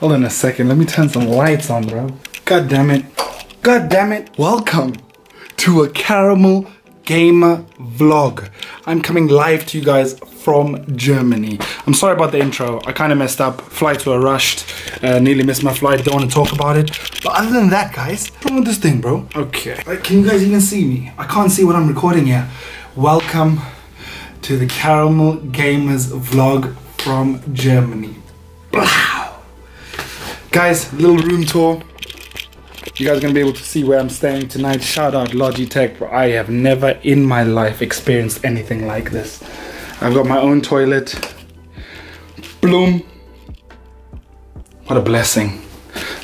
Hold on a second. Let me turn some lights on, bro. God damn it. God damn it. Welcome to a Caramel Gamer vlog. I'm coming live to you guys from Germany. I'm sorry about the intro. I kind of messed up. Flights were rushed. Uh, nearly missed my flight. Don't want to talk about it. But other than that, guys, wrong with this thing, bro? Okay. Like, can you guys even see me? I can't see what I'm recording here. Welcome to the Caramel Gamers vlog from Germany. Wow. Guys, little room tour. You guys are gonna be able to see where I'm staying tonight. Shout out Logitech, bro. I have never in my life experienced anything like this. I've got my own toilet. Bloom. What a blessing.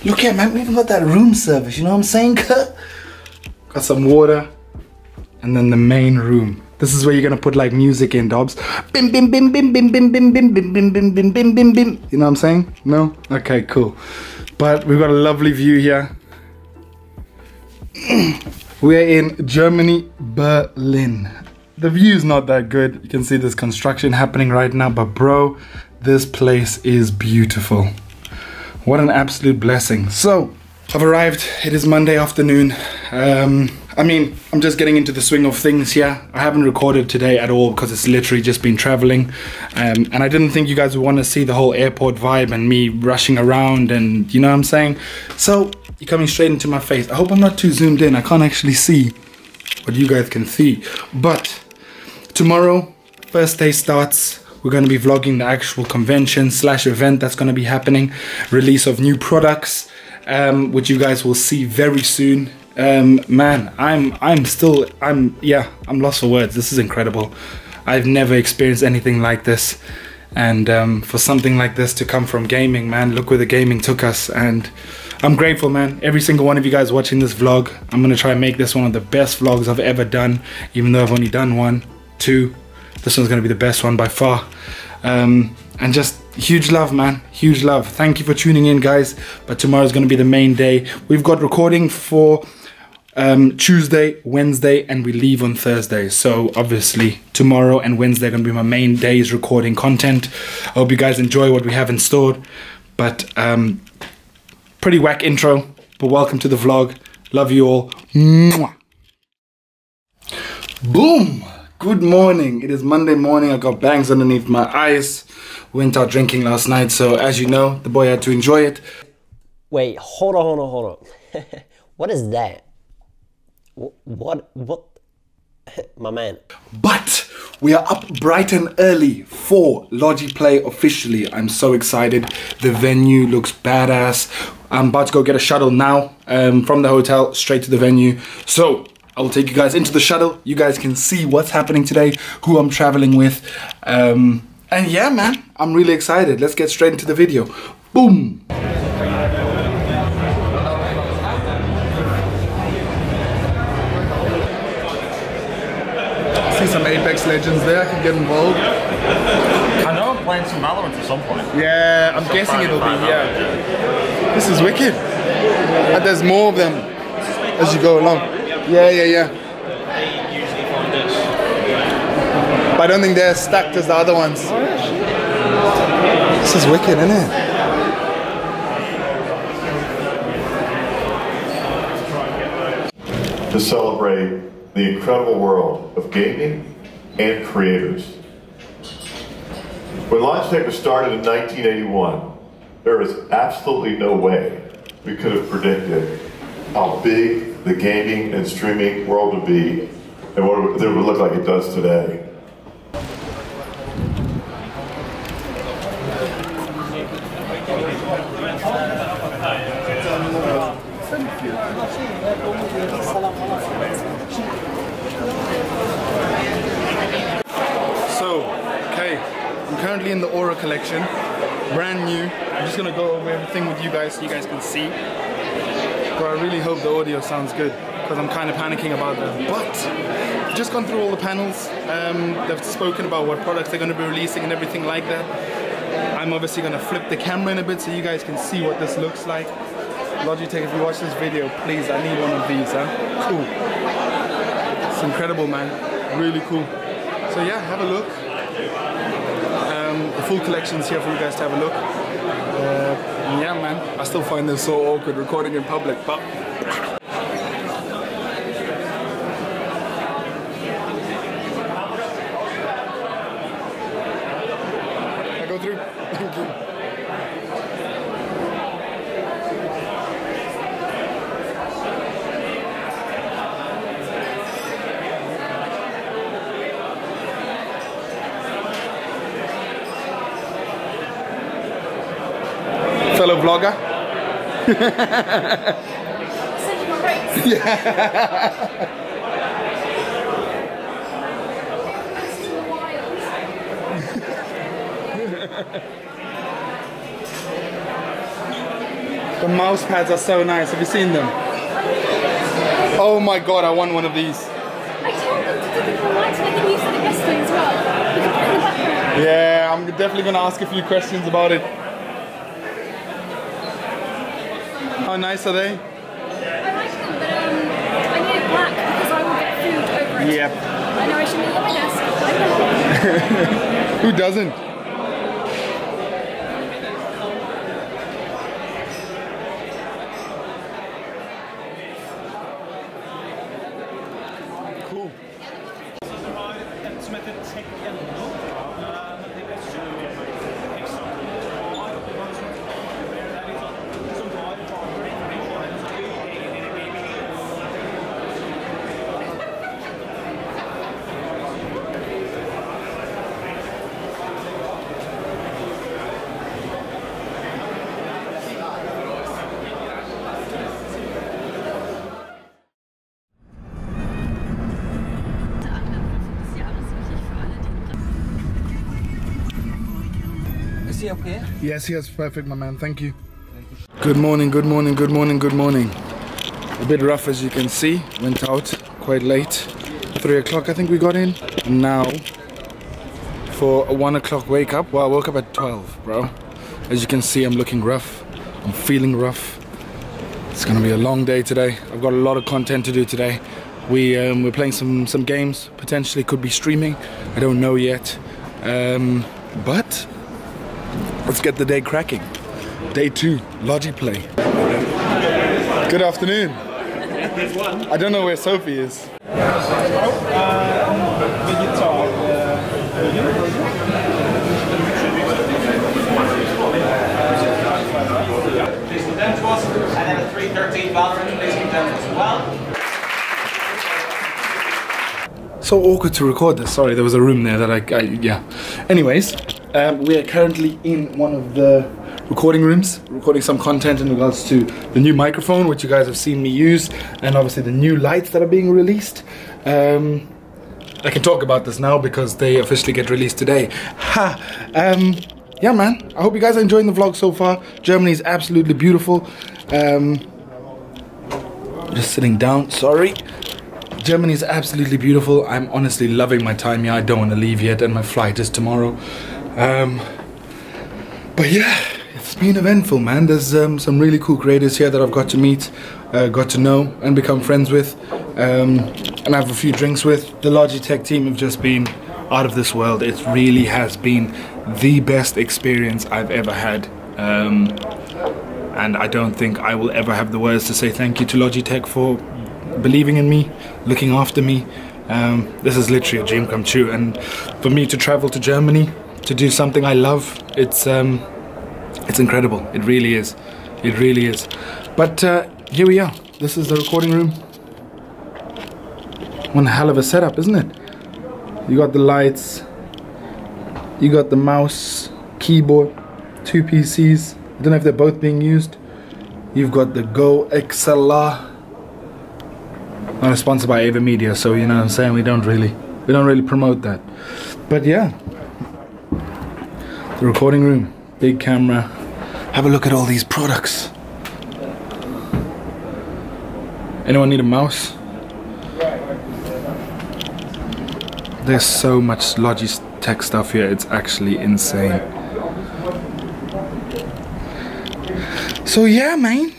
Look here, man, we even got that room service, you know what I'm saying? got some water. And then the main room. This is where you're gonna put like music in, Dobbs. Bim bim bim bim bim bim bim bim bim bim bim bim bim bim bim. You know what I'm saying? No? Okay, cool. But we've got a lovely view here. We're in Germany, Berlin. The view's not that good. You can see there's construction happening right now, but bro, this place is beautiful. What an absolute blessing. So, I've arrived. It is Monday afternoon. Um, I mean, I'm just getting into the swing of things here. I haven't recorded today at all because it's literally just been traveling. Um, and I didn't think you guys would want to see the whole airport vibe and me rushing around and you know what I'm saying? So, you're coming straight into my face. I hope I'm not too zoomed in. I can't actually see what you guys can see. But tomorrow, first day starts. We're going to be vlogging the actual convention slash event that's going to be happening. Release of new products, um, which you guys will see very soon. Um, man, I'm I'm still I'm yeah I'm lost for words. This is incredible. I've never experienced anything like this, and um, for something like this to come from gaming, man, look where the gaming took us, and I'm grateful, man. Every single one of you guys watching this vlog, I'm gonna try and make this one of the best vlogs I've ever done, even though I've only done one, two. This one's gonna be the best one by far. Um, and just huge love, man. Huge love. Thank you for tuning in, guys. But tomorrow's gonna be the main day. We've got recording for um, Tuesday, Wednesday, and we leave on Thursday. So obviously tomorrow and Wednesday are gonna be my main days recording content. I hope you guys enjoy what we have in store. But um, pretty whack intro, but welcome to the vlog. Love you all. Mwah. Boom! Good morning. It is Monday morning. I got bangs underneath my eyes. Went out drinking last night, so as you know, the boy had to enjoy it. Wait, hold on, hold on, hold on. what is that? Wh- What, what? My man. But we are up bright and early for Logiplay officially. I'm so excited. The venue looks badass. I'm about to go get a shuttle now um, from the hotel straight to the venue. So I will take you guys into the shuttle. You guys can see what's happening today, who I'm traveling with. Um, and yeah, man, I'm really excited. Let's get straight into the video. Boom! Apex Legends there. I can get involved. I know I'm playing some Valorant at some point. Yeah, I'm guessing it'll be, Friday, yeah. This is wicked. And there's more of them as you go along. Yeah, yeah, yeah. But I don't think they're stacked as the other ones. This is wicked, isn't it? to celebrate the incredible world of gaming and creators. When Logitech was started in 1981, there was absolutely no way we could have predicted how big the gaming and streaming world would be and what it would it would look like it does today. So, okay, I'm currently in the Aurora collection, brand new. I'm just gonna go over everything with you guys so you guys can see. But I really hope the audio sounds good because I'm kind of panicking about that. But just gone through all the panels. Um, they've spoken about what products they're gonna be releasing and everything like that. I'm obviously gonna flip the camera in a bit so you guys can see what this looks like. Logitech, if you watch this video, please, I need one of these, huh? Cool. It's incredible, man. Really cool. So yeah, have a look. Um, the full collection's here for you guys to have a look. Uh, Yeah, man. I still find this so awkward recording in public, but. I go through. Thank you. Fellow vlogger. Send you my rates. The mouse pads are so nice. Have you seen them? Oh my god, I want one of these. I told them to do the lights, but then you said it yesterday as well. We can put it in the background. Yeah, I'm definitely gonna ask a few questions about it. How nice are they? I like them, but um, I need it black because I will get food over it. Yep. I know I shouldn't eat on my desk. Who doesn't? He okay? Yes, yes, perfect, my man. Thank you. Good morning, good morning, good morning, good morning. A bit rough as you can see. Went out quite late. Three o'clock, I think we got in. Now, for a one o'clock wake up. Well, I woke up at 12, bro. As you can see, I'm looking rough. I'm feeling rough. It's gonna be a long day today. I've got a lot of content to do today. We um, we're playing some some games. Potentially could be streaming. I don't know yet. Um, but let's get the day cracking. Day two, Logi Play. Good afternoon. I don't know where Sophie is. Please come down to us, and then at 3.13 Valorant, please come down to us as well. So awkward to record this. Sorry, there was a room there that I, I yeah. Anyways, um, we are currently in one of the recording rooms, recording some content in regards to the new microphone, which you guys have seen me use, and obviously the new lights that are being released. Um, I can talk about this now because they officially get released today. Ha! Um, yeah, man. I hope you guys are enjoying the vlog so far. Germany is absolutely beautiful. Um, just sitting down. Sorry. Germany is absolutely beautiful. I'm honestly loving my time here. I don't want to leave yet, and my flight is tomorrow. Um, but yeah, it's been eventful, man. There's um, some really cool creators here that I've got to meet, uh, got to know, and become friends with, um, and have a few drinks with. The Logitech team have just been out of this world. It really has been the best experience I've ever had. Um, and I don't think I will ever have the words to say thank you to Logitech for believing in me, looking after me. Um, this is literally a dream come true, and for me to travel to Germany to do something I love, it's um, it's incredible. It really is. It really is. But uh, here we are. This is the recording room. One hell of a setup, isn't it? You got the lights. You got the mouse, keyboard, two PCs. I don't know if they're both being used. You've got the Go XLR. Not sponsored by Ava Media, so you know what I'm saying we don't really we don't really promote that. But yeah. The recording room, big camera. Have a look at all these products. Anyone need a mouse? There's so much Logitech stuff here, it's actually insane. So yeah, man.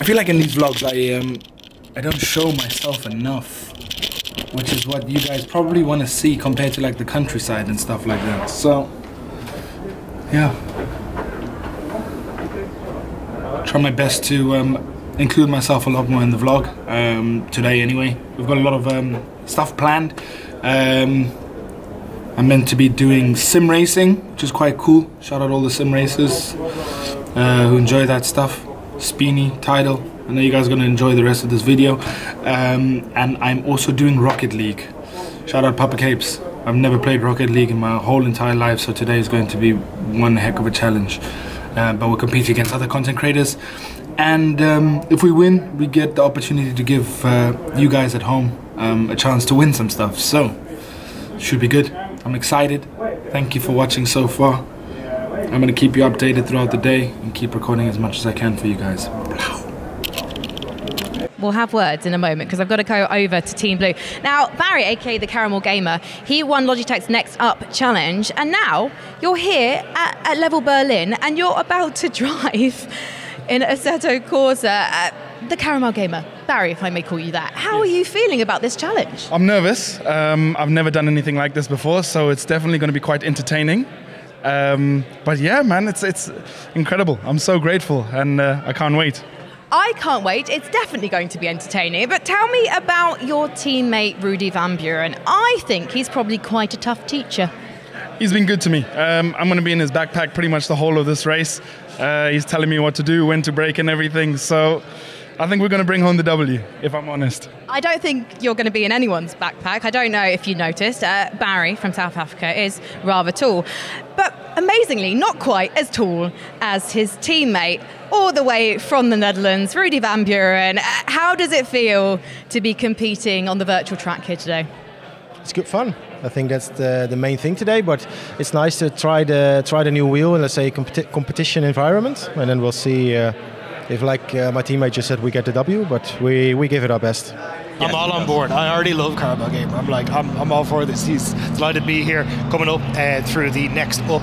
I feel like in these vlogs I um I don't show myself enough, which is what you guys probably want to see compared to like the countryside and stuff like that. So yeah. try my best to um, include myself a lot more in the vlog um, today. Anyway, we've got a lot of um, stuff planned. Um, I'm meant to be doing sim racing, which is quite cool. Shout out all the sim racers uh, who enjoy that stuff. Speeny, Tidal. I know you guys are going to enjoy the rest of this video. Um, and I'm also doing Rocket League. Shout out Papa Capes. I've never played Rocket League in my whole entire life, so today is going to be one heck of a challenge. Uh, but we'll compete against other content creators. And um, if we win, we get the opportunity to give uh, you guys at home um, a chance to win some stuff. So, should be good. I'm excited. Thank you for watching so far. I'm going to keep you updated throughout the day and keep recording as much as I can for you guys. We'll have words in a moment because I've got to go over to Team Blue. Now, Barry, aka the Caramel Gamer, he won Logitech's Next Up challenge, and now you're here at, at Level Berlin and you're about to drive in Assetto Corsa. The Caramel Gamer, Barry, if I may call you that. How are you feeling about this challenge? I'm nervous. Um, I've never done anything like this before, so it's definitely going to be quite entertaining. Um, but yeah, man, it's it's incredible. I'm so grateful, and uh, I can't wait. I can't wait. It's definitely going to be entertaining. But tell me about your teammate, Rudy Van Buren. I think he's probably quite a tough teacher. He's been good to me. Um, I'm going to be in his backpack pretty much the whole of this race. Uh, he's telling me what to do, when to brake, and everything. So I think we're going to bring home the W, if I'm honest. I don't think you're going to be in anyone's backpack. I don't know if you noticed. Uh, Barry from South Africa is rather tall. But amazingly, not quite as tall as his teammate, all the way from the Netherlands, Rudy Van Buren. Uh, How does it feel to be competing on the virtual track here today? It's good fun. I think that's the, the main thing today. But it's nice to try the try the new wheel in let's say competi- competition environment, and then we'll see uh, if, like uh, my teammate just said, we get the W. But we, we give it our best. I'm all on board. I already love Caramel Gamer. I'm like, I'm, I'm all for this. He's delighted to be here, coming up uh, through the next up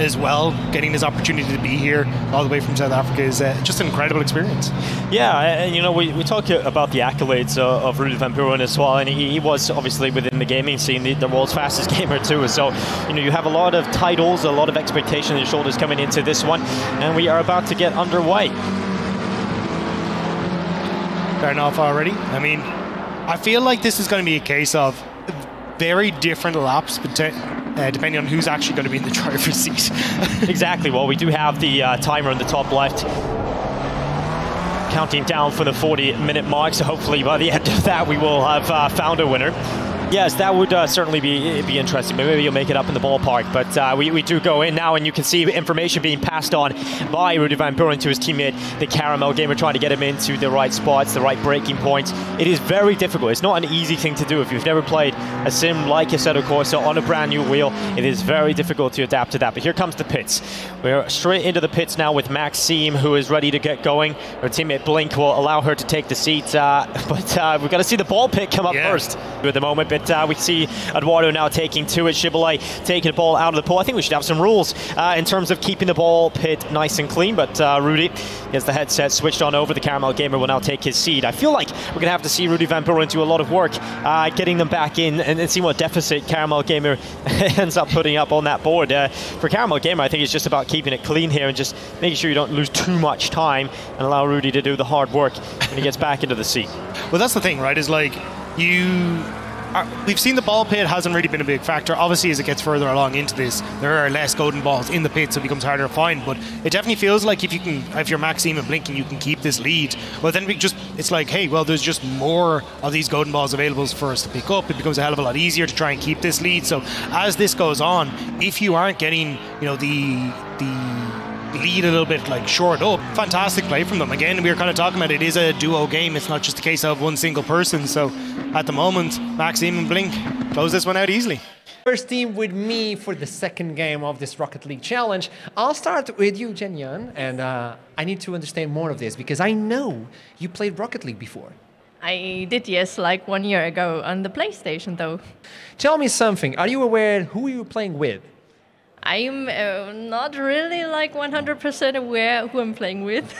as well. Getting this opportunity to be here all the way from South Africa is uh, just an incredible experience. Yeah, and you know, we, we talk about the accolades uh, of Rudy Van Buren as well, and he, he was obviously within the gaming scene the, the world's fastest gamer too. So, you know, you have a lot of titles, a lot of expectation on your shoulders coming into this one, and we are about to get underway. Starting off already. I mean, I feel like this is going to be a case of very different laps, uh, depending on who's actually going to be in the driver's seat. exactly. Well, we do have the uh, timer in the top left. Counting down for the 40 minute mark, so hopefully by the end of that we will have uh, found a winner. Yes, that would uh, certainly be be interesting. Maybe you'll make it up in the ballpark. But uh, we, we do go in now, and you can see information being passed on by Rudy Van Buren to his teammate, the Caramel Gamer, trying to get him into the right spots, the right braking points. It is very difficult. It's not an easy thing to do. If you've never played a sim like Assetto Corsa on a brand new wheel, it is very difficult to adapt to that. But here comes the pits. We're straight into the pits now with Maxime, who is ready to get going. Her teammate Blink will allow her to take the seat. Uh, but uh, we've got to see the ball pit come up Yeah. first at the moment. Uh, we see Eduardo now taking to it. Shibboleth taking the ball out of the pole. I think we should have some rules uh, in terms of keeping the ball pit nice and clean. But uh, Rudy gets the headset switched on over. The Caramel Gamer will now take his seat. I feel like we're going to have to see Rudy Van Buren do a lot of work uh, getting them back in and, and see what deficit Caramel Gamer ends up putting up on that board. Uh, for Caramel Gamer, I think it's just about keeping it clean here and just making sure you don't lose too much time and allow Rudy to do the hard work when he gets back into the seat. Well, that's the thing, right? Is like you. We've seen the ball pit hasn't really been a big factor. Obviously, as it gets further along into this, there are less golden balls in the pit, so it becomes harder to find. But it definitely feels like if you can, if you're Maxime and Blink and you can keep this lead, well, then we just it's like, hey, well, there's just more of these golden balls available for us to pick up. It becomes a hell of a lot easier to try and keep this lead. So as this goes on, if you aren't getting, you know, the the lead a little bit like short up. Fantastic play from them. Again, we were kind of talking about it is a duo game. It's not just a case of one single person. So at the moment, Maxime and Blink close this one out easily. First team with me for the second game of this Rocket League challenge. I'll start with you, Jen Jenyan, and uh, I need to understand more of this because I know you played Rocket League before. I did, yes, like one year ago on the PlayStation, though. Tell me something. Are you aware who you were playing with? I'm uh, not really like 100% aware who I'm playing with.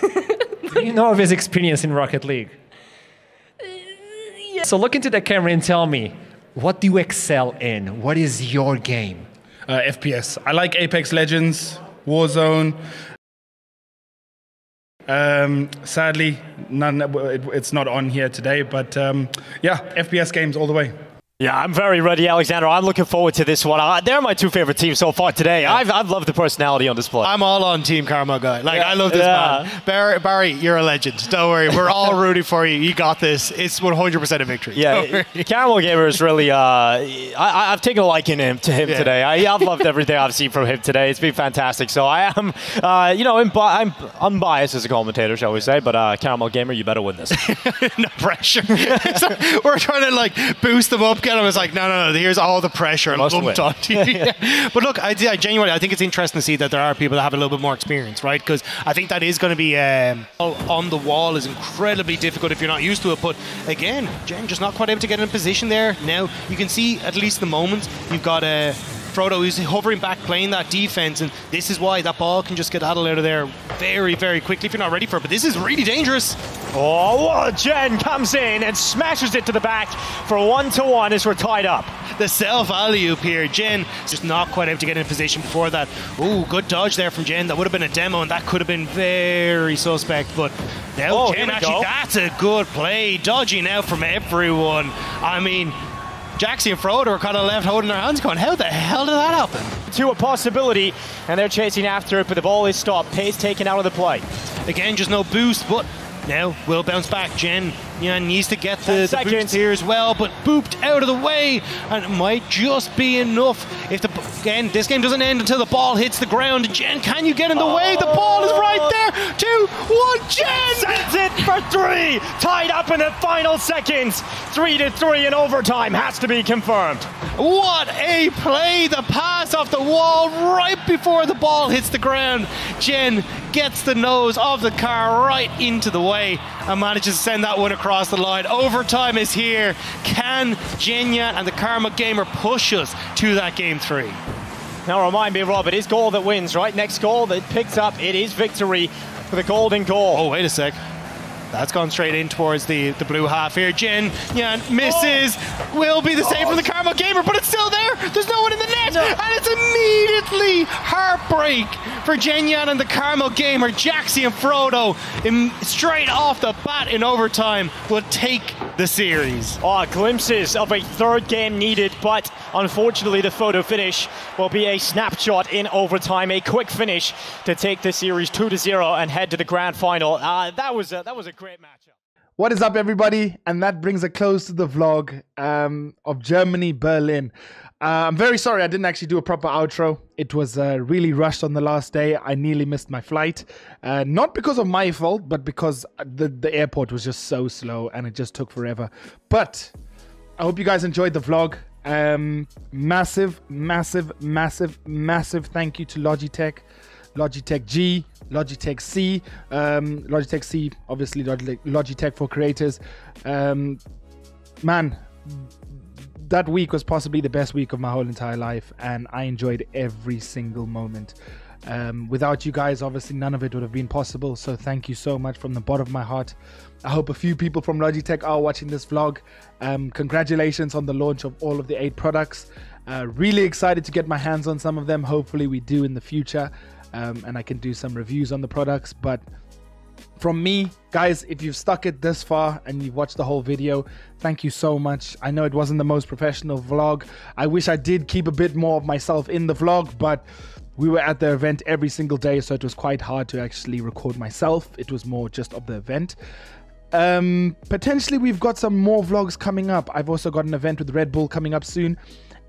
Do you know of his experience in Rocket League? So look into the camera and tell me, what do you excel in? What is your game? Uh, FPS. I like Apex Legends, Warzone. Um, sadly, none. It, it's not on here today, but um, yeah, FPS games all the way. Yeah, I'm very ready, Alexander. I'm looking forward to this one. Uh, they're my two favorite teams so far today. I've, I've loved the personality on display. I'm all on Team Karma guy. Like Yeah. I love this Yeah. man. Barry, Barry, you're a legend. Don't worry, we're all rooting for you. You got this. It's 100% a victory. Yeah. Caramel Gamer is really. Uh, I, I- I've taken a liking to him, to him Yeah. today. I, I've loved everything I've seen from him today. It's been fantastic. So I am, uh, you know, I'm, I'm unbiased as a commentator, shall we say? But uh, Caramel Gamer, you better win this. no pressure. We're trying to like boost them up, them. It's like, no, no, no. Here's all the pressure Must lumped win. onto you. Yeah. But look, I, I genuinely, I think it's interesting to see that there are people that have a little bit more experience, right? Because I think that is going to be um, on the wall is incredibly difficult if you're not used to it. But again, Jen just not quite able to get in a position there. Now you can see at least the moment you've got a. Frodo who's hovering back, playing that defense, and this is why that ball can just get out of there very, very quickly if you're not ready for it. But this is really dangerous. Oh, what? Jen comes in and smashes it to the back for one to one as we're tied up. The self alley oop here. Jen just not quite able to get in position before that. Ooh, good dodge there from Jen. That would have been a demo, and that could have been very suspect. But now Oh, Jen actually, go. that's a good play. Dodging out from everyone. I mean, Jaxie and Frodo are kind of left holding their hands, going, "How the hell did that happen?" To a possibility, and they're chasing after it, but the ball is stopped. Pace taken out of the play. Again, just no boost, but now will bounce back. Jen yeah, needs to get the, the boost here as well, but booped out of the way, and it might just be enough. If the again, this game doesn't end until the ball hits the ground. Jen, can you get in the way? The ball is right there. Two, one, Jen sends it for three. Tied up in the final seconds. Three to three in overtime has to be confirmed. What a play! The pass off the wall right before the ball hits the ground. Jen gets the nose of the car right into the way and manages to send that one across the line. Overtime is here. Can Jenya and the Karma Gamer push us to that game three? Now remind me, Rob, it is goal that wins, right? Next goal that picks up, it is victory for the golden goal. Oh, wait a sec. That's gone straight in towards the, the blue half here. Jin, yeah, misses. Oh! Will be the save from the oh, Karma Gamer, but it's still there. There's no one in the net. And it's immediately heartbreak for Jen Yan and the Karma Gamer. Jaxie and Frodo, im- straight off the bat in overtime, will take the series. Oh, glimpses of a third game needed, but unfortunately the photo finish will be a snapshot in overtime, a quick finish to take the series 2 to 0 and head to the grand final. Uh, that was a, that was a great matchup. What is up, everybody? And that brings a close to the vlog um, of Germany, Berlin. Uh, I'm very sorry I didn't actually do a proper outro. It was uh, really rushed on the last day. I nearly missed my flight. Uh, not because of my fault, but because the, the airport was just so slow and it just took forever. But I hope you guys enjoyed the vlog. Um, massive, massive, massive, massive thank you to Logitech. Logitech G, Logitech C, um, Logitech C, obviously Logitech, for creators. Um, man, that week was possibly the best week of my whole entire life, and I enjoyed every single moment. Um, without you guys, obviously, none of it would have been possible. So, thank you so much from the bottom of my heart. I hope a few people from Logitech are watching this vlog. Um, congratulations on the launch of all of the eight products. Uh, really excited to get my hands on some of them. Hopefully, we do in the future, um, and I can do some reviews on the products. But from me, guys, if you've stuck it this far and you've watched the whole video, thank you so much. I know it wasn't the most professional vlog. I wish I did keep a bit more of myself in the vlog, but we were at the event every single day, so it was quite hard to actually record myself. It was more just of the event. Um, potentially, we've got some more vlogs coming up. I've also got an event with Red Bull coming up soon,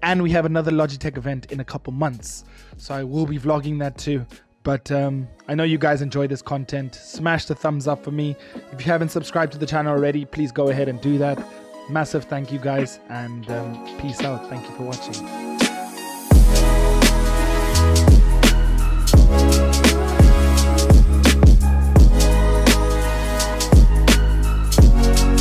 and we have another Logitech event in a couple months. So I will be vlogging that too. But um, I know you guys enjoy this content. Smash the thumbs up for me. If you haven't subscribed to the channel already, please go ahead and do that. Massive thank you guys, and um, peace out. Thank you for watching.